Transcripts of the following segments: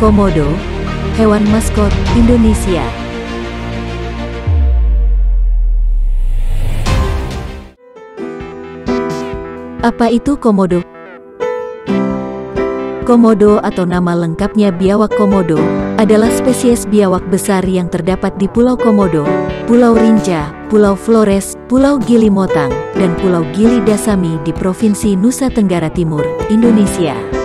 Komodo, hewan maskot Indonesia. Apa itu komodo? Komodo atau nama lengkapnya biawak komodo adalah spesies biawak besar yang terdapat di Pulau Komodo, Pulau Rinca, Pulau Flores, Pulau Gili Motang, dan Pulau Gili Dasami di Provinsi Nusa Tenggara Timur, Indonesia.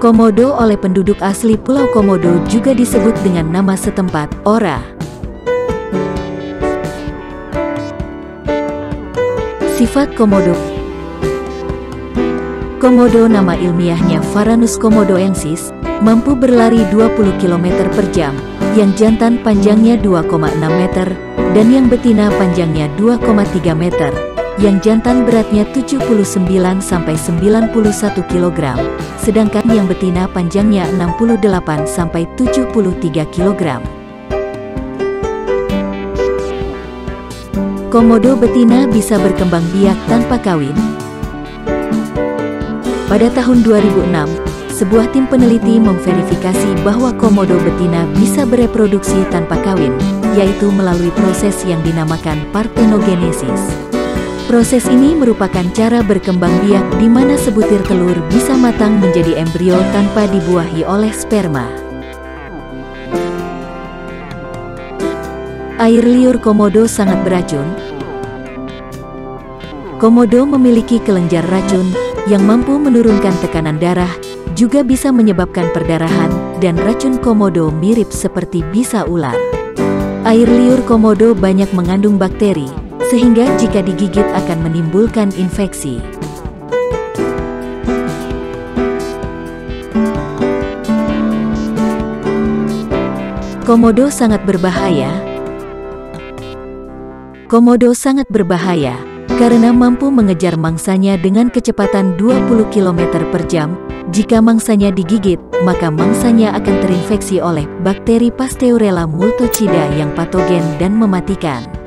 Komodo oleh penduduk asli Pulau Komodo juga disebut dengan nama setempat, Ora. Sifat Komodo Komodo nama ilmiahnya Varanus komodoensis, mampu berlari 20 km per jam, yang jantan panjangnya 2,6 meter, dan yang betina panjangnya 2,3 meter, yang jantan beratnya 79-91 kg, sedangkan yang betina panjangnya 68-73 kg. Komodo betina bisa berkembang biak tanpa kawin, pada tahun 2006, sebuah tim peneliti memverifikasi bahwa komodo betina bisa bereproduksi tanpa kawin, yaitu melalui proses yang dinamakan partenogenesis. Proses ini merupakan cara berkembang biak di mana sebutir telur bisa matang menjadi embrio tanpa dibuahi oleh sperma. Air liur komodo sangat beracun. Komodo memiliki kelenjar racun yang mampu menurunkan tekanan darah, juga bisa menyebabkan perdarahan, dan racun komodo mirip seperti bisa ular. Air liur komodo banyak mengandung bakteri, sehingga jika digigit akan menimbulkan infeksi. Komodo sangat berbahaya. Komodo sangat berbahaya karena mampu mengejar mangsanya dengan kecepatan 20 km per jam. Jika mangsanya digigit, maka mangsanya akan terinfeksi oleh bakteri Pasteurella multocida yang patogen dan mematikan.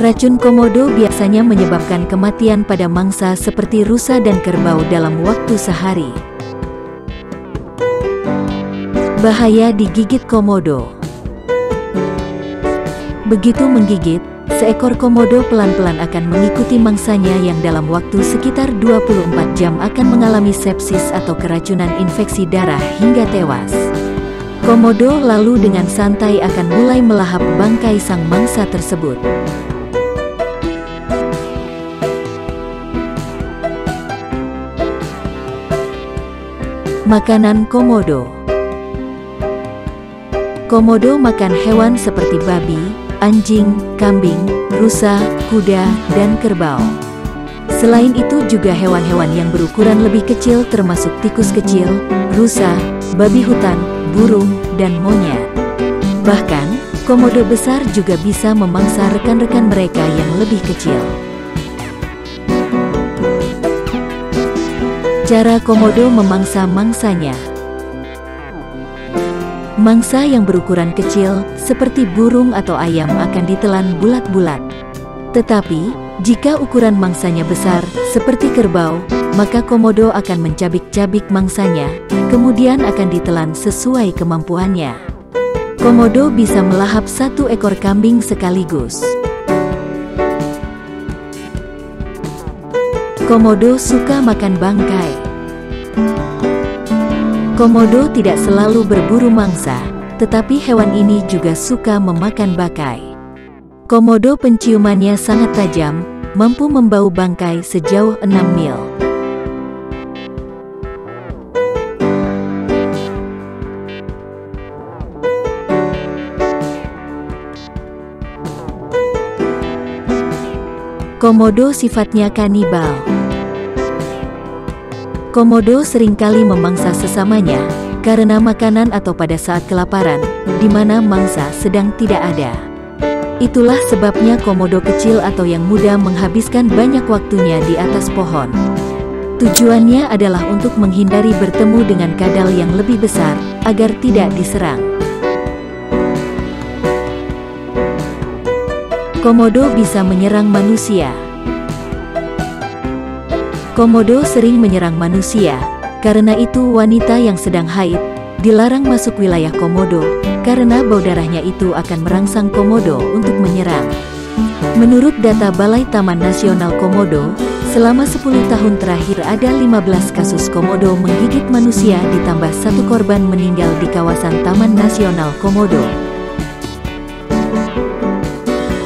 Racun komodo biasanya menyebabkan kematian pada mangsa seperti rusa dan kerbau dalam waktu sehari. Bahaya digigit komodo Begitu menggigit, seekor komodo pelan-pelan akan mengikuti mangsanya yang dalam waktu sekitar 24 jam akan mengalami sepsis atau keracunan infeksi darah hingga tewas. Komodo lalu dengan santai akan mulai melahap bangkai sang mangsa tersebut. Makanan Komodo Komodo makan hewan seperti babi, anjing, kambing, rusa, kuda, dan kerbau. Selain itu juga hewan-hewan yang berukuran lebih kecil termasuk tikus kecil, rusa, babi hutan, burung, dan monyet. Bahkan, komodo besar juga bisa memangsa rekan-rekan mereka yang lebih kecil. Cara komodo memangsa mangsanya Mangsa yang berukuran kecil, seperti burung atau ayam akan ditelan bulat-bulat. Tetapi, jika ukuran mangsanya besar, seperti kerbau, maka komodo akan mencabik-cabik mangsanya, kemudian akan ditelan sesuai kemampuannya. Komodo bisa melahap satu ekor kambing sekaligus. Komodo suka makan bangkai. Komodo tidak selalu berburu mangsa, tetapi hewan ini juga suka memakan bakai. Komodo penciumannya sangat tajam, mampu membau bangkai sejauh 6 mil. Komodo sifatnya kanibal. Komodo sering kali memangsa sesamanya, karena makanan atau pada saat kelaparan, di mana mangsa sedang tidak ada. Itulah sebabnya komodo kecil atau yang muda menghabiskan banyak waktunya di atas pohon. Tujuannya adalah untuk menghindari bertemu dengan kadal yang lebih besar, agar tidak diserang. Komodo bisa menyerang manusia. Komodo sering menyerang manusia, karena itu wanita yang sedang haid, dilarang masuk wilayah Komodo, karena bau darahnya itu akan merangsang Komodo untuk menyerang. Menurut data Balai Taman Nasional Komodo, selama 10 tahun terakhir ada 15 kasus Komodo menggigit manusia ditambah satu korban meninggal di kawasan Taman Nasional Komodo.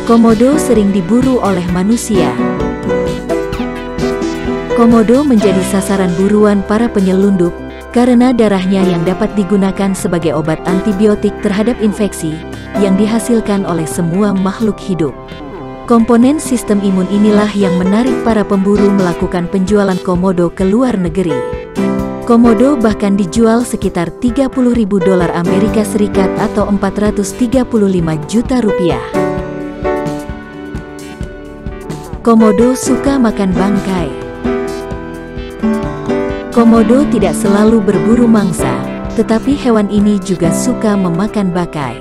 Komodo sering diburu oleh manusia. Komodo menjadi sasaran buruan para penyelundup, karena darahnya yang dapat digunakan sebagai obat antibiotik terhadap infeksi yang dihasilkan oleh semua makhluk hidup. Komponen sistem imun inilah yang menarik para pemburu melakukan penjualan komodo ke luar negeri. Komodo bahkan dijual sekitar 30 ribu dolar Amerika Serikat atau 435 juta rupiah. Komodo suka makan bangkai. Komodo tidak selalu berburu mangsa, tetapi hewan ini juga suka memakan bakai.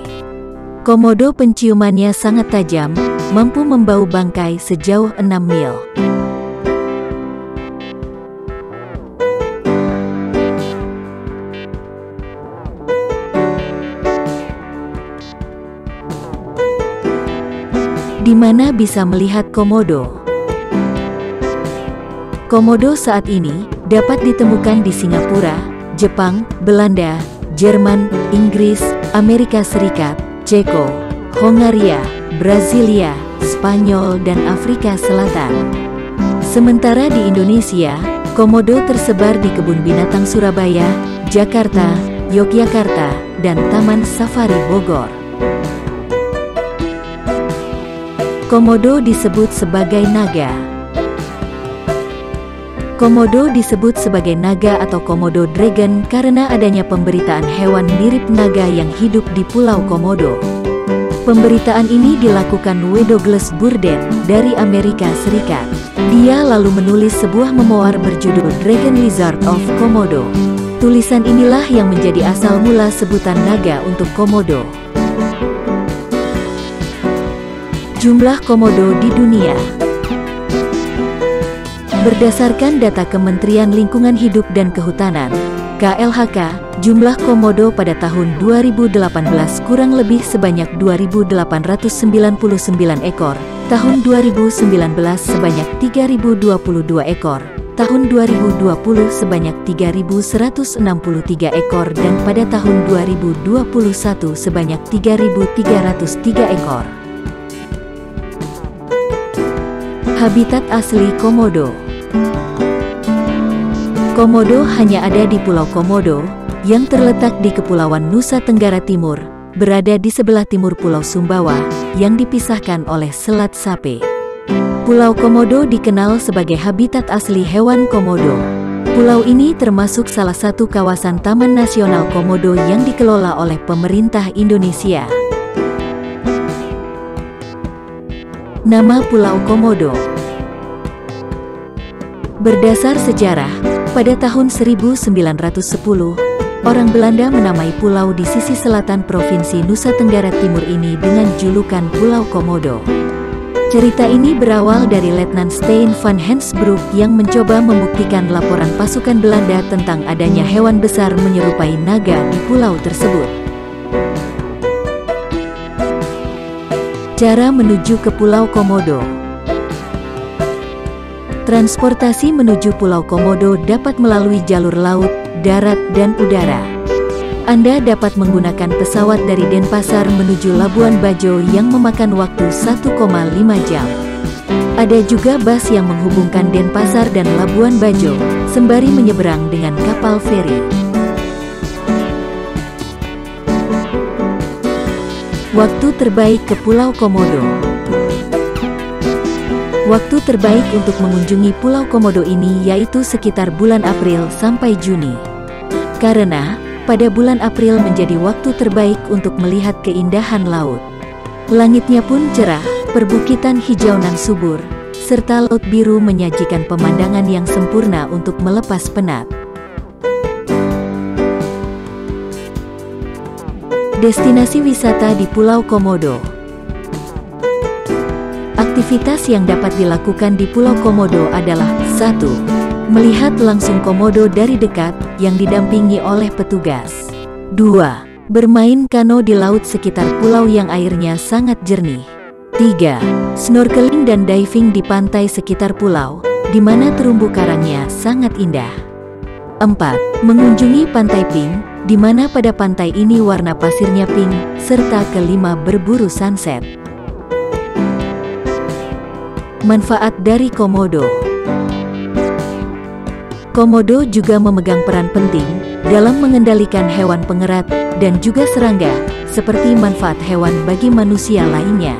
Komodo penciumannya sangat tajam, mampu membau bangkai sejauh 6 mil. Di mana bisa melihat komodo? Komodo saat ini dapat ditemukan di Singapura, Jepang, Belanda, Jerman, Inggris, Amerika Serikat, Ceko, Hongaria, Brasilia, Spanyol, dan Afrika Selatan. Sementara di Indonesia, komodo tersebar di kebun binatang Surabaya, Jakarta, Yogyakarta, dan Taman Safari Bogor. Komodo disebut sebagai naga. Komodo disebut sebagai naga atau Komodo dragon karena adanya pemberitaan hewan mirip naga yang hidup di Pulau Komodo. Pemberitaan ini dilakukan W. Douglas Burden dari Amerika Serikat. Dia lalu menulis sebuah memoir berjudul Dragon Lizard of Komodo. Tulisan inilah yang menjadi asal mula sebutan naga untuk Komodo. Jumlah Komodo di dunia Berdasarkan data Kementerian Lingkungan Hidup dan Kehutanan, KLHK, jumlah komodo pada tahun 2018 kurang lebih sebanyak 2.899 ekor, tahun 2019 sebanyak 3.022 ekor, tahun 2020 sebanyak 3.163 ekor dan pada tahun 2021 sebanyak 3.303 ekor. Habitat asli komodo Komodo hanya ada di Pulau Komodo, yang terletak di Kepulauan Nusa Tenggara Timur, berada di sebelah timur Pulau Sumbawa, yang dipisahkan oleh Selat Sape. Pulau Komodo dikenal sebagai habitat asli hewan komodo. Pulau ini termasuk salah satu kawasan Taman Nasional Komodo yang dikelola oleh pemerintah Indonesia. Nama Pulau Komodo Berdasar sejarah, pada tahun 1910, orang Belanda menamai pulau di sisi selatan Provinsi Nusa Tenggara Timur ini dengan julukan Pulau Komodo. Cerita ini berawal dari Letnan Stein van Hensbroek yang mencoba membuktikan laporan pasukan Belanda tentang adanya hewan besar menyerupai naga di pulau tersebut. Cara menuju ke Pulau Komodo Transportasi menuju Pulau Komodo dapat melalui jalur laut, darat, dan udara. Anda dapat menggunakan pesawat dari Denpasar menuju Labuan Bajo yang memakan waktu 1,5 jam. Ada juga bus yang menghubungkan Denpasar dan Labuan Bajo, sembari menyeberang dengan kapal feri. Waktu terbaik ke Pulau Komodo Waktu terbaik untuk mengunjungi Pulau Komodo ini yaitu sekitar bulan April sampai Juni. Karena, pada bulan April menjadi waktu terbaik untuk melihat keindahan laut. Langitnya pun cerah, perbukitan hijau nan subur, serta laut biru menyajikan pemandangan yang sempurna untuk melepas penat. Destinasi wisata di Pulau Komodo Aktivitas yang dapat dilakukan di Pulau Komodo adalah 1. Melihat langsung komodo dari dekat, yang didampingi oleh petugas. 2. Bermain kano di laut sekitar pulau yang airnya sangat jernih. 3. Snorkeling dan diving di pantai sekitar pulau, di mana terumbu karangnya sangat indah. 4. Mengunjungi Pantai Pink, di mana pada pantai ini warna pasirnya pink, serta kelima berburu sunset. Manfaat dari Komodo Komodo juga memegang peran penting dalam mengendalikan hewan pengerat dan juga serangga, seperti manfaat hewan bagi manusia lainnya.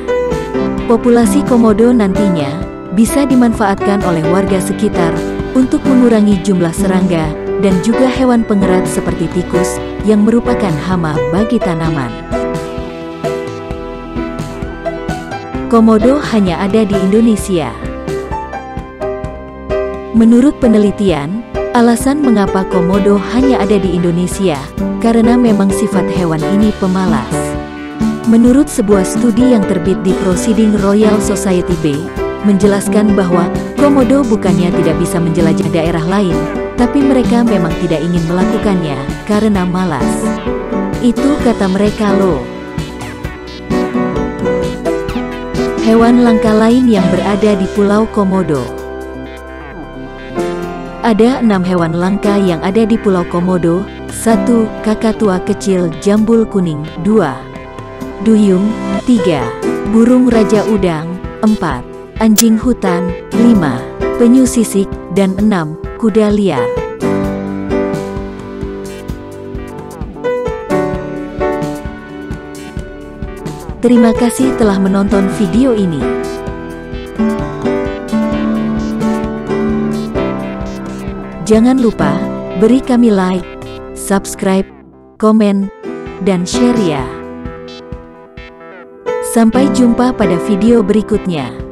Populasi komodo nantinya bisa dimanfaatkan oleh warga sekitar untuk mengurangi jumlah serangga dan juga hewan pengerat seperti tikus yang merupakan hama bagi tanaman. Komodo hanya ada di Indonesia. Menurut penelitian, alasan mengapa komodo hanya ada di Indonesia karena memang sifat hewan ini pemalas. Menurut sebuah studi yang terbit di Proceeding Royal Society B, menjelaskan bahwa komodo bukannya tidak bisa menjelajah daerah lain, tapi mereka memang tidak ingin melakukannya karena malas. Itu kata mereka loh. Hewan langka lain yang berada di Pulau Komodo Ada enam hewan langka yang ada di Pulau Komodo 1. Kakatua kecil jambul kuning 2. Duyung 3. Burung raja udang 4. Anjing hutan 5. Penyu sisik dan 6. Kuda liar Terima kasih telah menonton video ini. Jangan lupa beri kami like, subscribe, komen, dan share ya. Sampai jumpa pada video berikutnya.